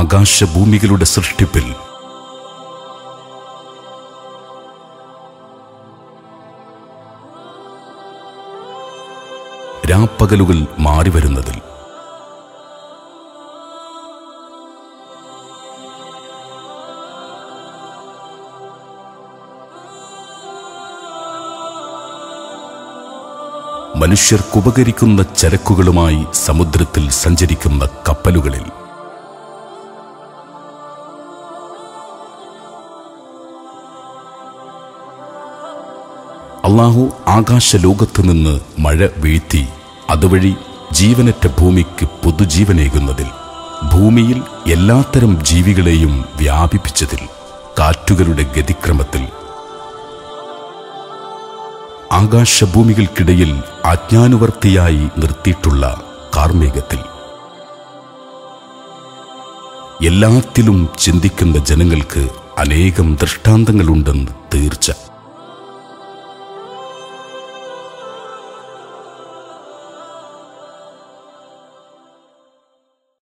ആകാശഭൂമികളുടെ സൃഷ്ടിപ്പിൽ. രാപ്പകലുകൾ മാറിവരുന്നതിൽ. മനുഷ്യർക്കുപകരിക്കുന്ന ചരക്കുകളുമായി സമുദ്രത്തിൽ സഞ്ചരിക്കുന്ന കപ്പലുകളിൽ. അള്ളാഹു ആകാശലോകത്ത് നിന്ന് മഴ വീഴ്ത്തി അതുവഴി ജീവനറ്റ ഭൂമിക്ക് പുതുജീവനേകുന്നതിൽ ഭൂമിയിൽ എല്ലാത്തരം ജീവികളെയും വ്യാപിപ്പിച്ചതിൽ കാറ്റുകളുടെ ഗതിക്രമത്തിൽ. ആകാശഭൂമികൾക്കിടയിൽ ആജ്ഞാനുവർത്തിയായി നിർത്തിയിട്ടുള്ള കാർമേഘത്തിൽ. എല്ലാത്തിലും ചിന്തിക്കുന്ന ജനങ്ങൾക്ക് അനേകം ദൃഷ്ടാന്തങ്ങളുണ്ടെന്ന് തീർച്ച.